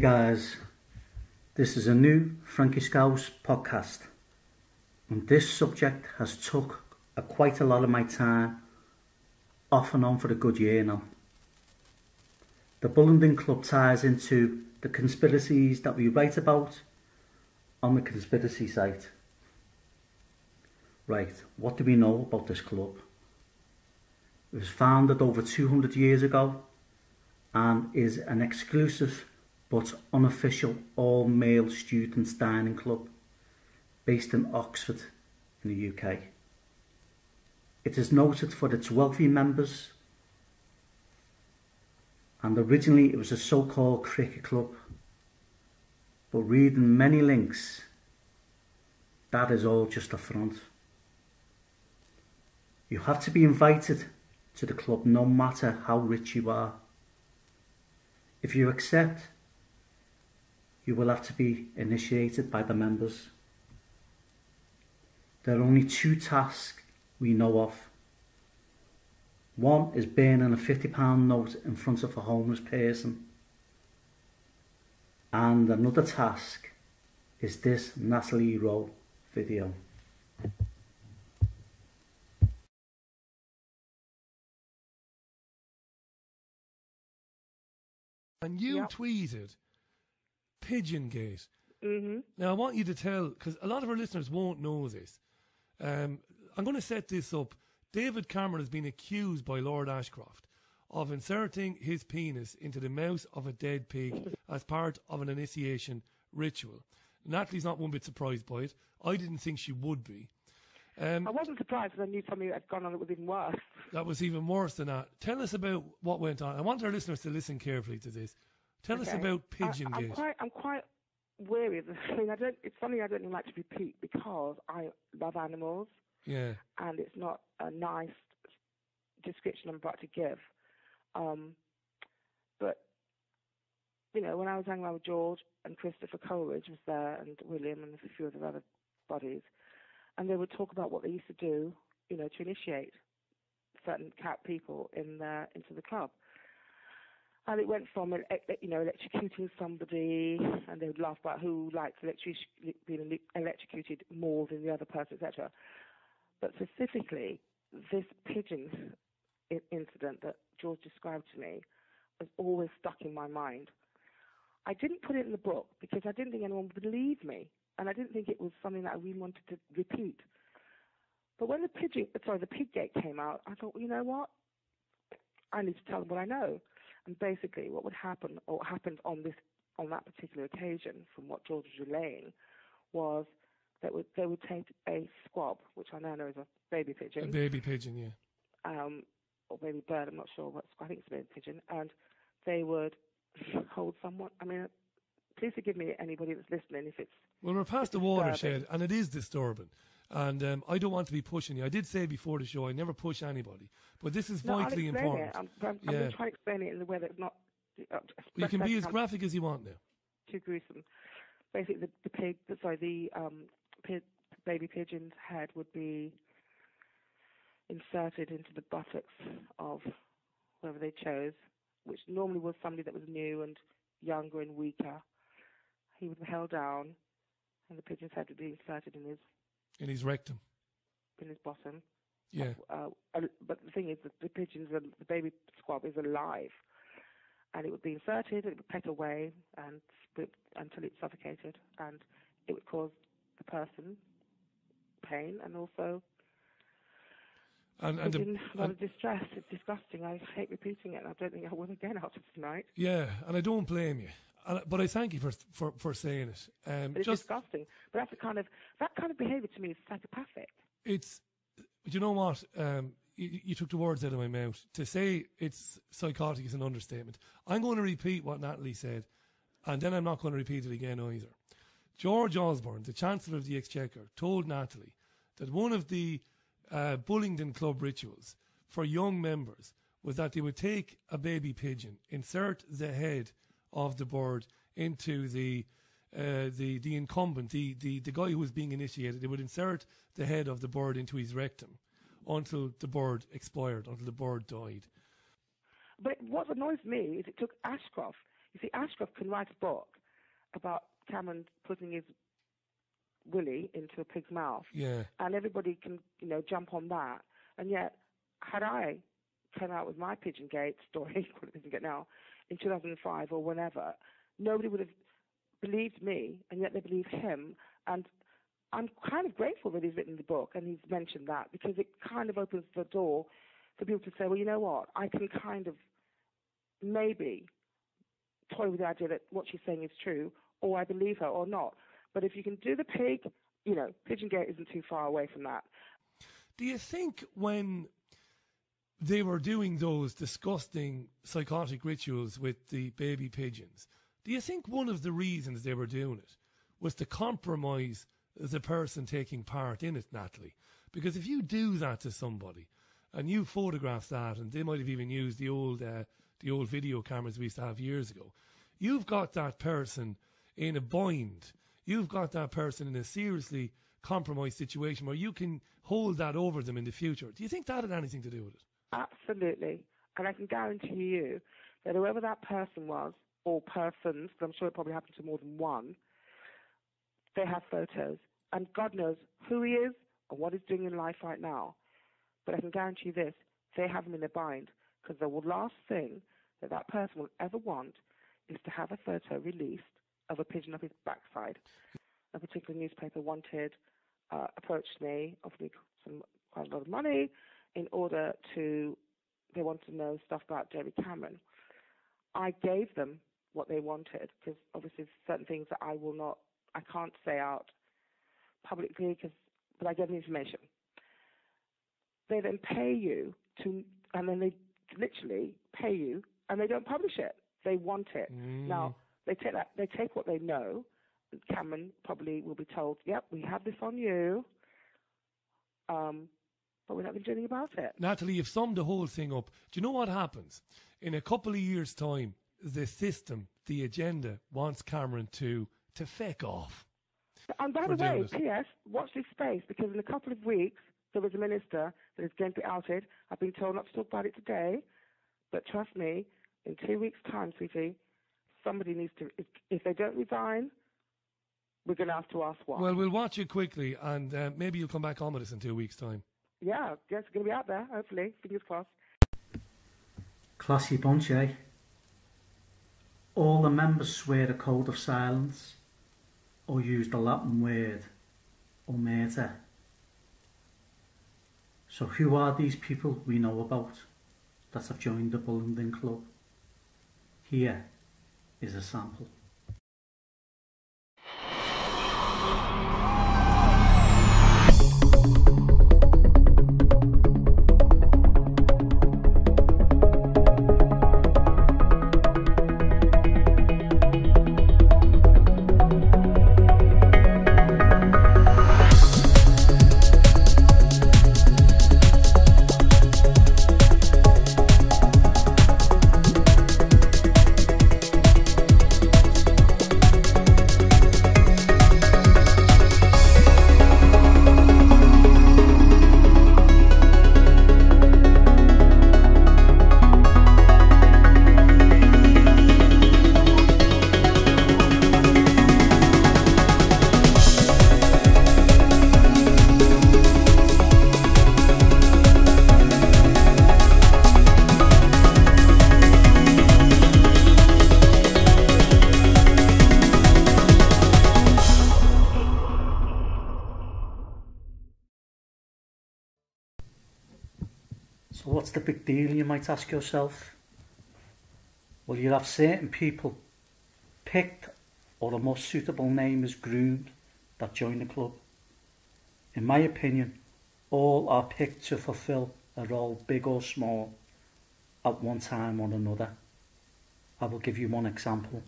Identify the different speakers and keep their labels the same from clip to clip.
Speaker 1: Guys, this is a new Frankie Scouse podcast, and this subject has took a, quite a lot of my time, off and on for a good year now. The Bullingdon Club ties into the conspiracies that we write about on the conspiracy site. Right, what do we know about this club? It was founded over 200 years ago and is an exclusive but unofficial all-male students dining club based in Oxford in the UK. It is noted for its wealthy members and originally it was a so-called cricket club but reading many links that is all just a front. You have to be invited to the club no matter how rich you are. If you accept, you will have to be initiated by the members. There are only two tasks we know of. One is burning a £50 note in front of a homeless person. And another task is this Natalie Rowe video.
Speaker 2: And you
Speaker 3: Yep.
Speaker 2: tweeted Pigeon Gate.
Speaker 3: hmm
Speaker 2: Now I want you to tell because a lot of our listeners won't know this. Um, I'm going to set this up. David Cameron has been accused by Lord Ashcroft of inserting his penis into the mouth of a dead pig as part of an initiation ritual. Natalie's not one bit surprised by it. I didn't think she would be. Um,
Speaker 3: I wasn't surprised because I knew something had gone on that was even worse.
Speaker 2: that was even worse than that. Tell us about what went on. I want our listeners to listen carefully to this. Tell us
Speaker 3: Okay.
Speaker 2: about
Speaker 3: I,
Speaker 2: Pigeon
Speaker 3: I'm quite, I'm quite weary of this. I mean, I don't. It's something I don't even like to repeat because I love animals,
Speaker 2: Yeah.
Speaker 3: and it's not a nice description I'm about to give. Um, but you know, when I was hanging around with George and Christopher Coleridge was there, and William and a few of the other bodies, and they would talk about what they used to do, you know, to initiate certain cat people in their into the club. And it went from, you know, electrocuting somebody, and they would laugh about who likes electric- being electrocuted more than the other person, etc. But specifically, this pigeon incident that George described to me has always stuck in my mind. I didn't put it in the book because I didn't think anyone would believe me, and I didn't think it was something that I really wanted to repeat. But when the pigeon, sorry, the pig gate came out, I thought, well, you know what? I need to tell them what I know. And basically, what would happen, or what happened on this, on that particular occasion, from what George was relaying, was that would, they would take a squab, which I now know is a baby pigeon.
Speaker 2: A baby pigeon, yeah.
Speaker 3: um, or baby bird, I'm not sure what, I think it's a baby pigeon, and they would hold someone. I mean, please forgive me, anybody that's listening, if it's
Speaker 2: Well, we're past the watershed, and it is disturbing. And um, I don't want to be pushing you. I did say before the show I never push anybody, but this is
Speaker 3: no,
Speaker 2: vitally important.
Speaker 3: It. I'm, I'm, I'm
Speaker 2: Yeah.
Speaker 3: going to try to explain it in the way that's not. Uh,
Speaker 2: you can be as graphic as you want now.
Speaker 3: too gruesome. Basically, the, the pig, sorry, the um, pi baby pigeon's head would be inserted into the buttocks of whoever they chose, which normally was somebody that was new and younger and weaker. He would be held down, and the pigeon's head would be inserted in his
Speaker 2: In his rectum.
Speaker 3: in his bottom.
Speaker 2: Yeah.
Speaker 3: Uh, uh, but the thing is, that the pigeon's the baby squab is alive, and it would be inserted. It would peck away and until it suffocated, and it would cause the person pain and also
Speaker 2: And, and, the,
Speaker 3: a lot of distress. It's disgusting. I hate repeating it, and I don't think I will again after tonight.
Speaker 2: yeah, and I don't blame you. And, but I thank you for for, for saying it. Um,
Speaker 3: it's
Speaker 2: just
Speaker 3: disgusting. But that's the kind of that kind of behaviour to me is psychopathic.
Speaker 2: it's, but you know what? Um, you, you took the words out of my mouth. To say it's psychotic is an understatement. I'm going to repeat what Natalie said, and then I'm not going to repeat it again either. George Osborne, the Chancellor of the Exchequer, told Natalie that one of the uh, Bullingdon Club rituals for young members was that they would take a baby pigeon, insert the head of the bird into the uh, the the incumbent, the, the the guy who was being initiated. They would insert the head of the bird into his rectum until the bird expired, until the bird died.
Speaker 3: But what annoys me is it took Ashcroft You see, Ashcroft can write a book about Cameron putting his willy into a pig's mouth,
Speaker 2: Yeah.
Speaker 3: and everybody can, you know, jump on that. And yet, had I come out with my Pigeon Gate story, call it Pigeon Gate now, in 2005 or whenever, nobody would have believed me, and yet they believe him. And I'm kind of grateful that he's written the book and he's mentioned that because it kind of opens the door for people to say, well, you know what, I can kind of maybe toy with the idea that what she's saying is true, or I believe her or not. But if you can do the pig, you know, Pigeon Gate isn't too far away from that.
Speaker 2: Do you think when they were doing those disgusting psychotic rituals with the baby pigeons, do you think one of the reasons they were doing it was to compromise the person taking part in it, Natalie? Because if you do that to somebody and you photograph that, and they might have even used the old uh, the old video cameras we used to have years ago, you've got that person in a bind. You've got that person in a seriously compromised situation where you can hold that over them in the future. Do you think that had anything to do with it?
Speaker 3: Absolutely. And I can guarantee you that whoever that person was, or persons, because I'm sure it probably happened to more than one, they have photos. And God knows who he is and what he's doing in life right now. But I can guarantee you this, they have him in a bind. Because the last thing that that person will ever want is to have a photo released of a pigeon up his backside. A particular newspaper wanted, uh, approached me, offered me some quite a lot of money in order to, they wanted to know stuff about David Cameron. I gave them what they wanted because obviously certain things that I will not, I can't say out publicly because, but I gave them information. They then pay you to, and then they literally pay you, and they don't publish it. They want it. Now they take that, they take what they know. Cameron probably will be told, "Yep, we have this on you." Um, but we're not going to do anything about it.
Speaker 2: Natalie, you've summed the whole thing up. Do you know what happens? In a couple of years' time, the system, the agenda, wants Cameron to to feck off.
Speaker 3: And by the way. P.S. Watch this space because in a couple of weeks there was a minister that is going to be outed. I've been told not to talk about it today, but trust me, in two weeks' time, sweetie, somebody needs to. If, if they don't resign, we're going to have to ask why.
Speaker 2: Well, we'll watch it quickly, and uh, maybe you'll come back on with us in two weeks' time.
Speaker 3: Yeah, it's going to be out there. Hopefully, fingers crossed.
Speaker 4: Classy bunch, eh? All the members swear a code of silence or use the Latin word omerta. So who are these people we know about that have joined the Bullingdon Club? Here is a sample. So what's the big deal, you might ask yourself? Well, you have certain people picked or a more suitable name is groomed that join the club. In my opinion, all are picked to fulfill a role, big or small, at one time or another. I will give you one example.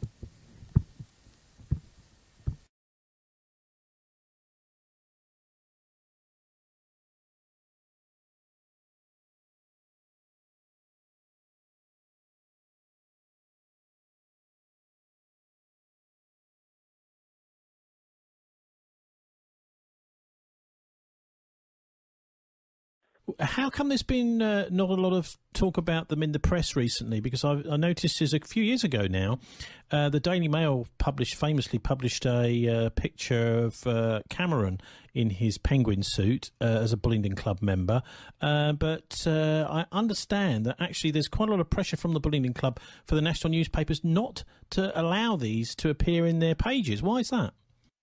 Speaker 5: How come there's been uh, not a lot of talk about them in the press recently? Because I, I noticed is a few years ago now, uh, the Daily Mail published famously published a uh, picture of uh, Cameron in his penguin suit uh, as a Bullingdon Club member. Uh, but I understand that actually there's quite a lot of pressure from the Bullingdon Club for the national newspapers not to allow these to appear in their pages. Why is that?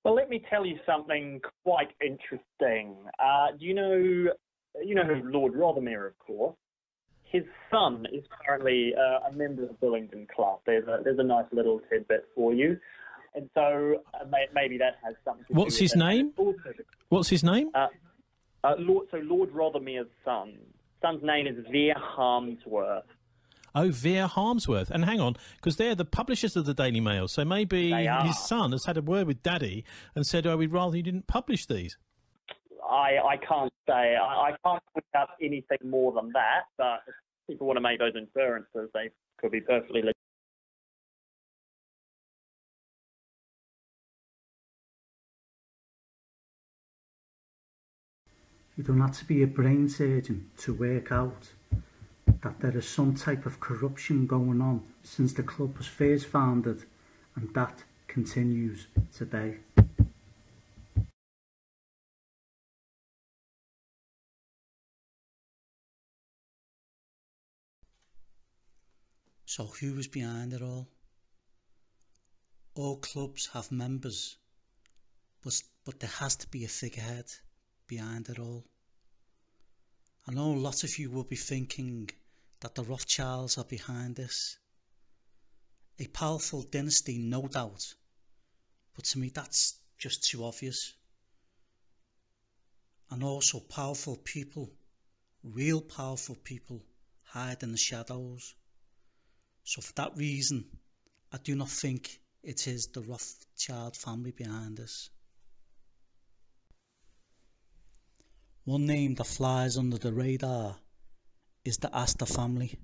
Speaker 6: Well, let me tell you something quite interesting. Uh, do you know you know who Lord Rothermere, of course. His son is currently uh, a member of the Club. There's a, there's a nice little tidbit for you. And so uh, may, maybe that has something to
Speaker 5: What's
Speaker 6: do
Speaker 5: his
Speaker 6: with
Speaker 5: name? What's his name?
Speaker 6: Uh, uh, Lord, so Lord Rothermere's son. Son's name is Vere Harmsworth.
Speaker 5: Oh, Vere Harmsworth. And hang on, because they're the publishers of the Daily Mail. So maybe his son has had a word with Daddy and said, oh, we'd rather you didn't publish these.
Speaker 6: I, I can't say. I, I can't put up anything more than that, but if people want to make those inferences, they could be perfectly legitimate.
Speaker 4: You don't have to be a brain surgeon to work out that there is some type of corruption going on since the club was first founded and that continues today.
Speaker 1: So who was behind it all? All clubs have members, but, but there has to be a figurehead behind it all. I know a lot of you will be thinking that the Rothschilds are behind this. A powerful dynasty, no doubt, but to me that's just too obvious. And also powerful people, real powerful people, hide in the shadows. So for that reason, I do not think it is the Rothschild family behind this. One name that flies under the radar is the Astor family.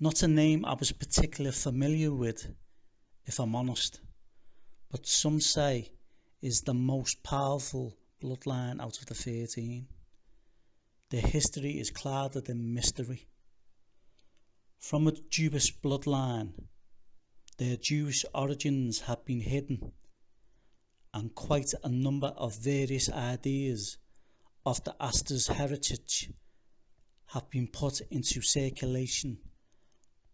Speaker 1: Not a name I was particularly familiar with, if I'm honest, but some say is the most powerful bloodline out of the 13. Their history is clouded in mystery. From a Jewish bloodline, their Jewish origins have been hidden, and quite a number of various ideas of the Astor's heritage have been put into circulation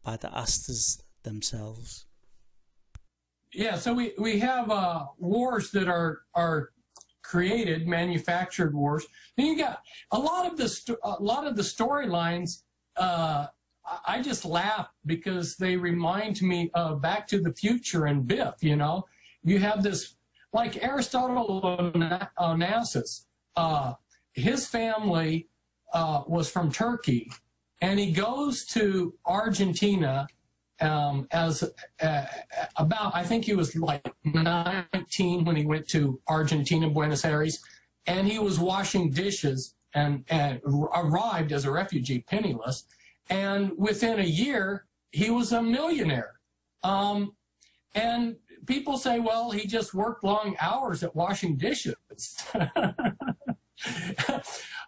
Speaker 1: by the Astors themselves.
Speaker 7: Yeah, so we, we have uh, wars that are are created, manufactured wars. Then you got a lot of the a lot of the storylines uh, I just laugh because they remind me of Back to the Future and Biff. You know, you have this like Aristotle Onassis. Uh, his family uh, was from Turkey, and he goes to Argentina um, as uh, about I think he was like 19 when he went to Argentina, Buenos Aires, and he was washing dishes and, and arrived as a refugee, penniless and within a year, he was a millionaire. Um, and people say, well, he just worked long hours at washing dishes.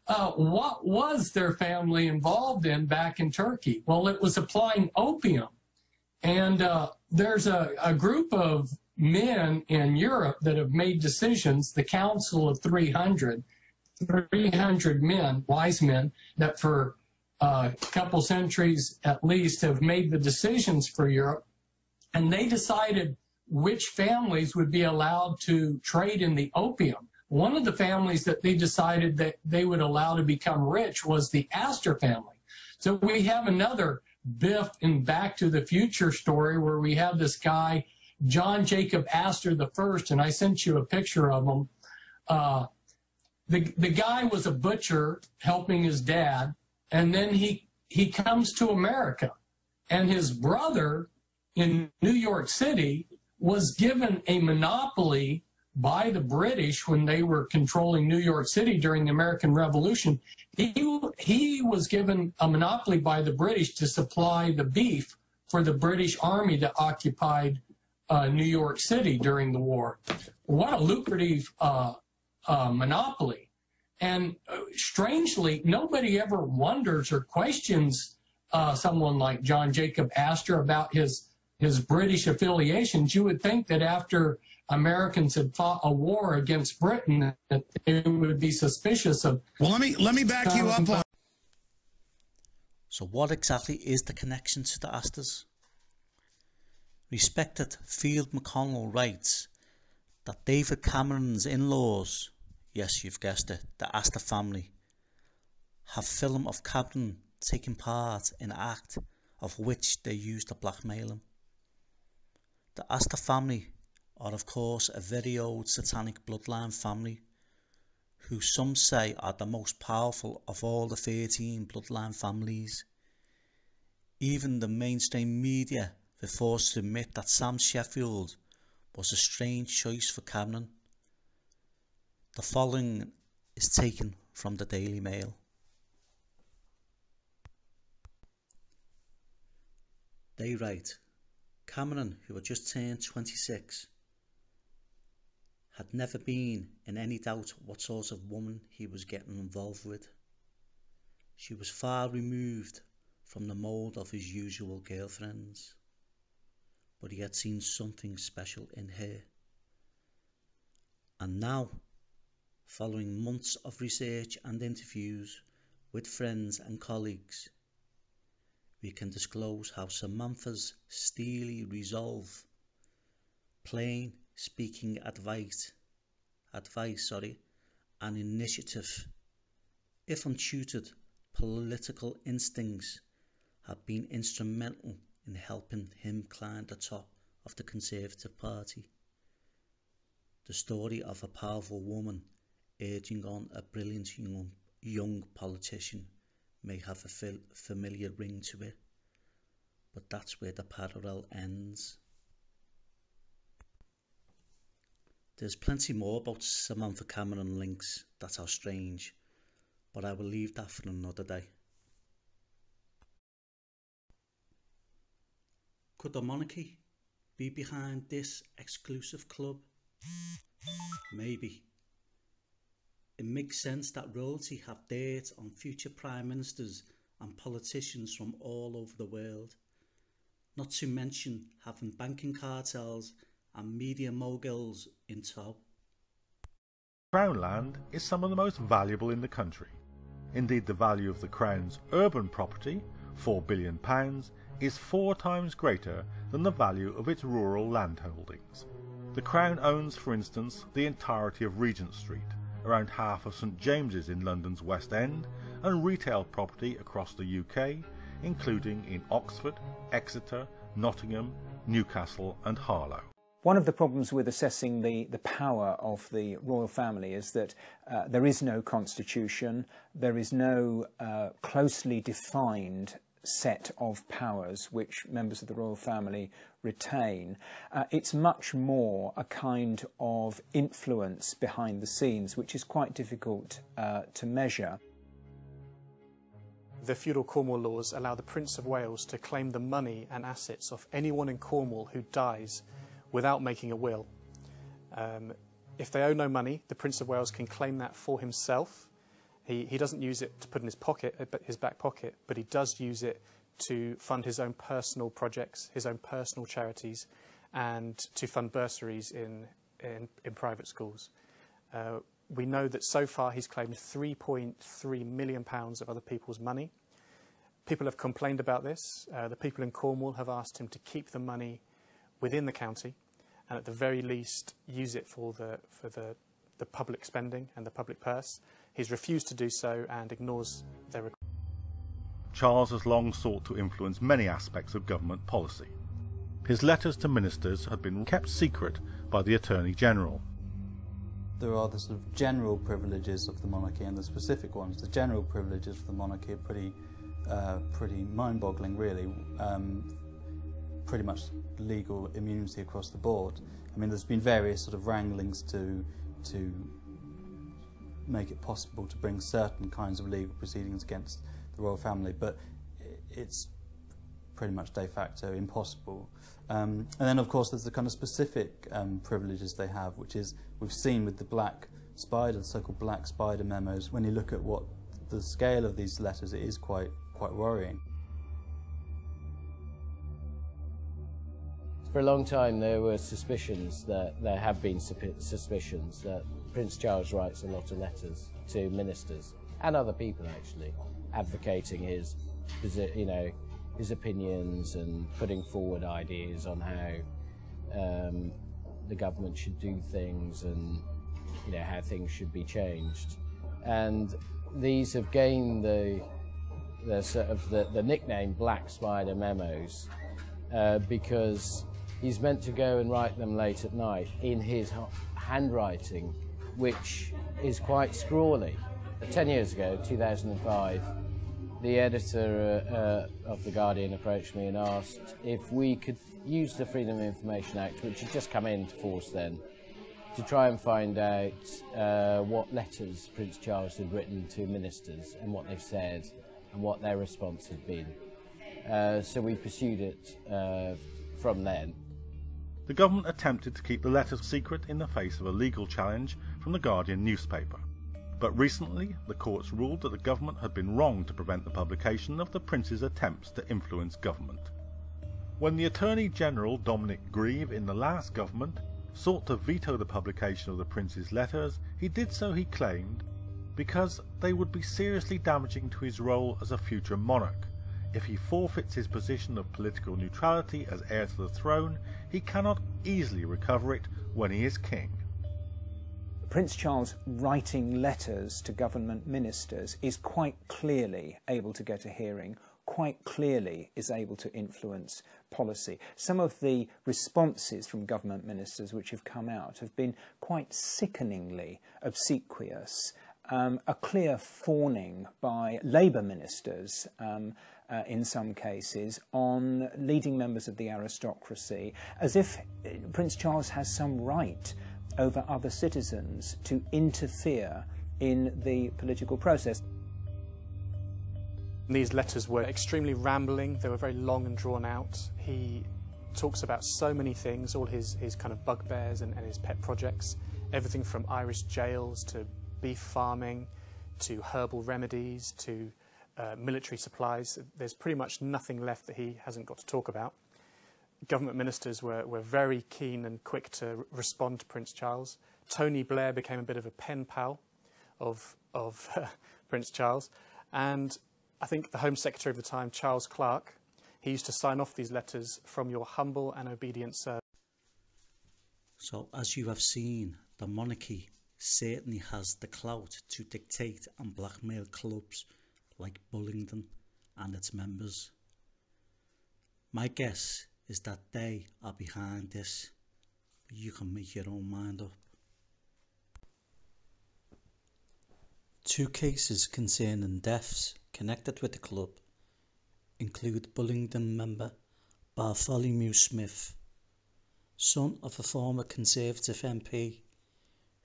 Speaker 7: uh, what was their family involved in back in Turkey? Well, it was applying opium. And uh, there's a, a group of men in Europe that have made decisions, the Council of 300, 300 men, wise men, that for a couple centuries at least have made the decisions for Europe, and they decided which families would be allowed to trade in the opium. One of the families that they decided that they would allow to become rich was the Astor family. So we have another Biff in Back to the Future story where we have this guy, John Jacob Astor the first, and I sent you a picture of him. Uh, the, the guy was a butcher helping his dad and then he he comes to America, and his brother in New York City was given a monopoly by the British when they were controlling New York City during the American Revolution. He, he was given a monopoly by the British to supply the beef for the British army that occupied uh, New York City during the war. What a lucrative uh, uh, monopoly. And strangely, nobody ever wonders or questions uh, someone like John Jacob Astor about his his British affiliations. You would think that after Americans had fought a war against Britain, that they would be suspicious of.
Speaker 8: Well, let me let me back you up on.
Speaker 1: So, what exactly is the connection to the Astors? Respected Field McConnell writes that David Cameron's in-laws, yes, you've guessed it, the Astor family, have film of Cameron taking part in an act of which they used to blackmail him. The Astor family are of course a very old satanic bloodline family who some say are the most powerful of all the 13 bloodline families. Even the mainstream media were forced to admit that Sam Sheffield was a strange choice for Cameron. The following is taken from the Daily Mail. They write Cameron, who had just turned 26, had never been in any doubt what sort of woman he was getting involved with. She was far removed from the mould of his usual girlfriends but he had seen something special in her. And now, following months of research and interviews with friends and colleagues, we can disclose how Samantha's steely resolve, plain speaking advice, advice, sorry, and initiative, if untutored political instincts, have been instrumental in helping him climb the top of the Conservative Party. The story of a powerful woman urging on a brilliant young, young politician may have a familiar ring to it, but that's where the parallel ends. There's plenty more about Samantha Cameron links that are strange, but I will leave that for another day. Could the monarchy be behind this exclusive club? Maybe. It makes sense that royalty have dirt on future prime ministers and politicians from all over the world, not to mention having banking cartels and media moguls in tow.
Speaker 9: Crown land is some of the most valuable in the country. Indeed, the value of the Crown's urban property, £4 billion, is four times greater than the value of its rural landholdings. The Crown owns, for instance, the entirety of Regent Street, around half of St James's in London's West End, and retail property across the UK, including in Oxford, Exeter, Nottingham, Newcastle, and Harlow.
Speaker 10: One of the problems with assessing the, the power of the royal family is that uh, there is no constitution, there is no uh, closely defined set of powers which members of the royal family retain. Uh, it's much more a kind of influence behind the scenes, which is quite difficult uh, to measure.
Speaker 11: The feudal Cornwall laws allow the Prince of Wales to claim the money and assets of anyone in Cornwall who dies without making a will. Um, if they owe no money, the Prince of Wales can claim that for himself he, he doesn't use it to put in his pocket, uh, his back pocket, but he does use it to fund his own personal projects, his own personal charities, and to fund bursaries in, in, in private schools. Uh, we know that so far he's claimed 3.3 million pounds of other people's money. People have complained about this. Uh, the people in Cornwall have asked him to keep the money within the county and at the very least use it for the, for the, the public spending and the public purse. He's refused to do so and ignores their requests.
Speaker 9: Charles has long sought to influence many aspects of government policy. His letters to ministers had been kept secret by the Attorney General.
Speaker 12: There are the sort of general privileges of the monarchy and the specific ones. The general privileges of the monarchy are pretty, uh, pretty mind-boggling, really. Um, pretty much legal immunity across the board. I mean, there's been various sort of wranglings to to make it possible to bring certain kinds of legal proceedings against the royal family, but it's pretty much de facto impossible. Um, and then, of course, there's the kind of specific um, privileges they have, which is we've seen with the Black spider, the so-called black spider memos. When you look at what the scale of these letters, it is quite quite worrying.
Speaker 13: For a long time, there were suspicions that there have been suspicions that Prince Charles writes a lot of letters to ministers and other people, actually, advocating his, you know, his opinions and putting forward ideas on how um, the government should do things and you know how things should be changed. And these have gained the the sort of the, the nickname Black Spider memos uh, because he's meant to go and write them late at night in his handwriting, which is quite scrawly. Ten years ago, 2005, the editor uh, uh, of The Guardian approached me and asked if we could use the Freedom of Information Act, which had just come into force then, to try and find out uh, what letters Prince Charles had written to ministers and what they've said and what their response had been. Uh, so we pursued it uh, from then.
Speaker 9: The government attempted to keep the letters secret in the face of a legal challenge from the Guardian newspaper. But recently, the courts ruled that the government had been wrong to prevent the publication of the prince's attempts to influence government. When the Attorney General Dominic Grieve in the last government sought to veto the publication of the prince's letters, he did so, he claimed, because they would be seriously damaging to his role as a future monarch. If he forfeits his position of political neutrality as heir to the throne, he cannot easily recover it when he is king.
Speaker 10: Prince Charles writing letters to government ministers is quite clearly able to get a hearing, quite clearly is able to influence policy. Some of the responses from government ministers which have come out have been quite sickeningly obsequious. Um, a clear fawning by Labour ministers um, uh, in some cases on leading members of the aristocracy, as if Prince Charles has some right over other citizens to interfere in the political process.
Speaker 11: These letters were extremely rambling, they were very long and drawn out. He talks about so many things, all his, his kind of bugbears and, and his pet projects, everything from Irish jails to beef farming to herbal remedies to uh, military supplies. There's pretty much nothing left that he hasn't got to talk about government ministers were, were very keen and quick to respond to Prince Charles. Tony Blair became a bit of a pen pal of, of uh, Prince Charles. And I think the Home Secretary of the time, Charles Clarke, he used to sign off these letters from your humble and obedient servant.
Speaker 1: So, as you have seen, the monarchy certainly has the clout to dictate and blackmail clubs like Bullingdon and its members. My guess is that they are behind this. You can make your own mind up. Two cases concerning deaths connected with the club include Bullingdon member Bartholomew Smith, son of a former Conservative MP,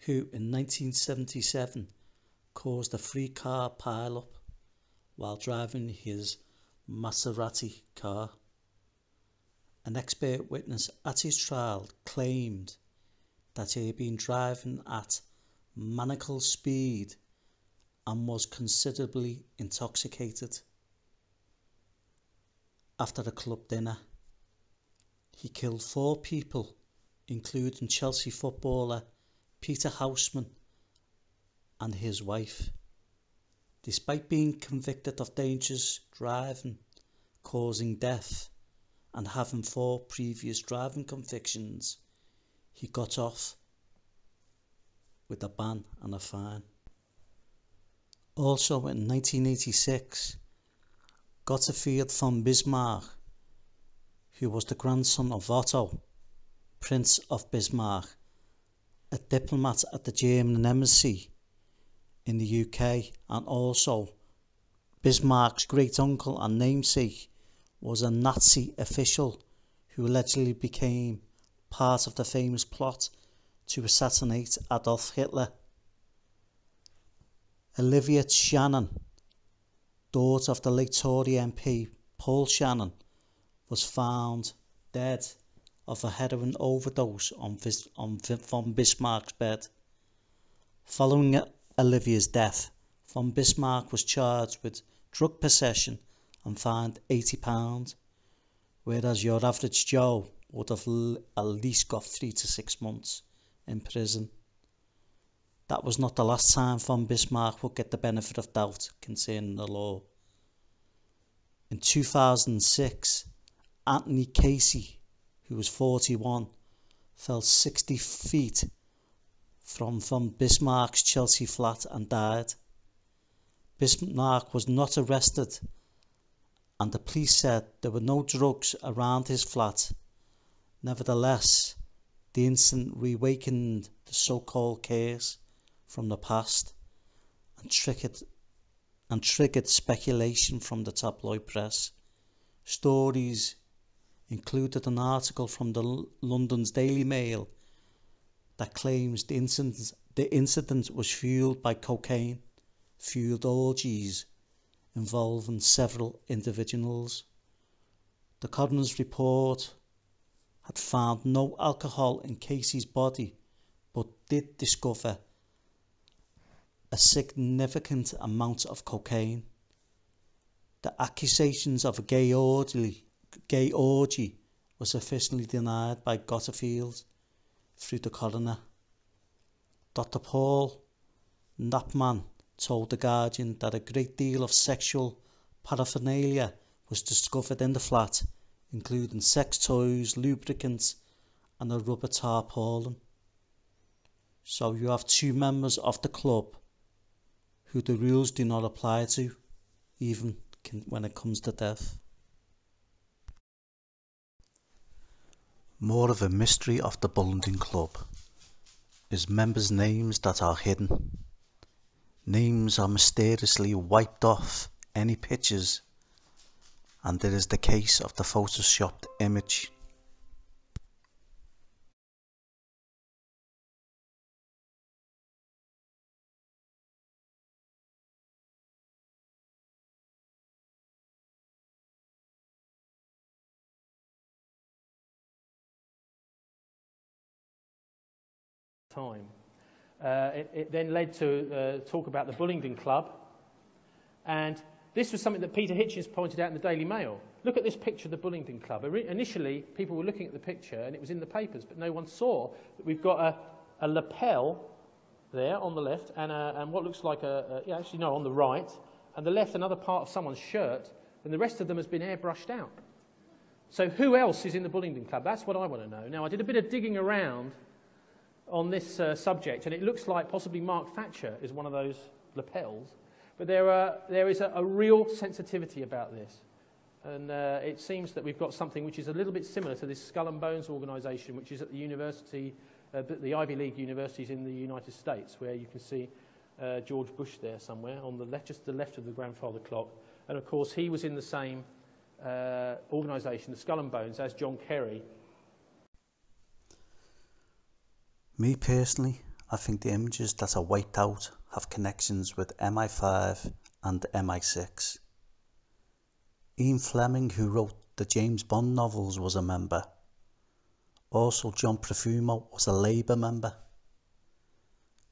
Speaker 1: who in 1977 caused a free car pile-up while driving his Maserati car. An expert witness at his trial claimed that he had been driving at maniacal speed and was considerably intoxicated. After a club dinner, he killed four people, including Chelsea footballer Peter Houseman and his wife. Despite being convicted of dangerous driving causing death, and having four previous driving convictions, he got off with a ban and a fine. Also in 1986, Gottfried von Bismarck, who was the grandson of Otto, Prince of Bismarck, a diplomat at the German embassy in the UK and also Bismarck's great uncle and namesake was a Nazi official who allegedly became part of the famous plot to assassinate Adolf Hitler. Olivia Shannon, daughter of the late Tory MP Paul Shannon, was found dead of a heroin overdose on, on von Bismarck's bed. Following Olivia's death, von Bismarck was charged with drug possession and fined £80, whereas your average Joe would have at least got three to six months in prison. That was not the last time von Bismarck would get the benefit of doubt concerning the law. In 2006, Anthony Casey, who was 41, fell 60 feet from von Bismarck's Chelsea flat and died. Bismarck was not arrested and the police said there were no drugs around his flat. Nevertheless, the incident reawakened the so-called case from the past and triggered and triggered speculation from the tabloid press. Stories included an article from the London's Daily Mail that claims the incident, the incident was fueled by cocaine fueled orgies involving several individuals. The coroner's report had found no alcohol in Casey's body but did discover a significant amount of cocaine. The accusations of a gay orgy, gay orgy was officially denied by Gottfried through the coroner. Dr. Paul Knapman told The Guardian that a great deal of sexual paraphernalia was discovered in the flat, including sex toys, lubricants, and a rubber tarpaulin. So you have two members of the club who the rules do not apply to, even when it comes to death.
Speaker 14: More of a mystery of the Bullingdon Club is members' names that are hidden. Names are mysteriously wiped off any pictures, and there is the case of the photoshopped image.
Speaker 5: time. Uh, it, it, then led to uh, talk about the Bullingdon Club. And this was something that Peter Hitchens pointed out in the Daily Mail. Look at this picture of the Bullingdon Club. Initially, people were looking at the picture and it was in the papers, but no one saw that we've got a, a lapel there on the left and, a, and what looks like a, a, yeah, actually, no, on the right, and the left, another part of someone's shirt, and the rest of them has been airbrushed out. So, who else is in the Bullingdon Club? That's what I want to know. Now, I did a bit of digging around on this uh, subject, and it looks like possibly Mark Thatcher is one of those lapels. But there, are, there is a, a real sensitivity about this. And uh, it seems that we've got something which is a little bit similar to this Skull and Bones organisation, which is at the university, uh, the Ivy League universities in the United States, where you can see uh, George Bush there somewhere on the left, just the left of the grandfather clock. And of course, he was in the same uh, organisation, the Skull and Bones, as John Kerry,
Speaker 14: Me personally, I think the images that are wiped out have connections with MI5 and MI6. Ian Fleming, who wrote the James Bond novels, was a member. Also, John Profumo was a Labour member.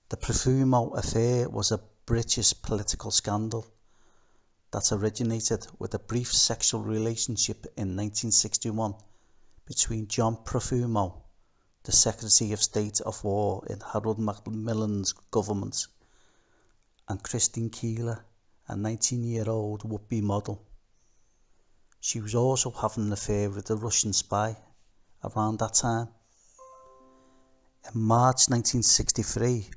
Speaker 14: The Profumo affair was a British political scandal that originated with a brief sexual relationship in 1961 between John Profumo the Secretary of State of War in Harold Macmillan's government, and Christine Keeler, a 19-year-old would-be model. She was also having an affair with a Russian spy around that time. In March 1963,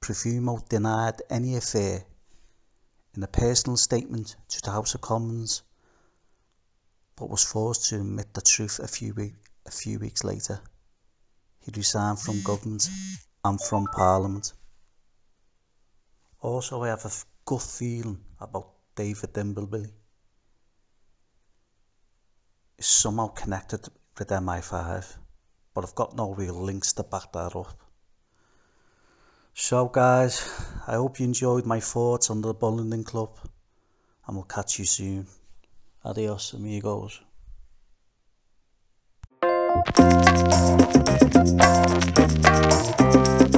Speaker 14: Profumo denied any affair in a personal statement to the House of Commons, but was forced to admit the truth a few, week, a few weeks later. He resigned from government and from parliament. Also, I have a gut feeling about David Dimbleby. Is somehow connected with MI5, but I've got no real links to back that up. So, guys, I hope you enjoyed my thoughts on the Bullingdon Club, and we'll catch you soon. Adios, amigos. Thank you.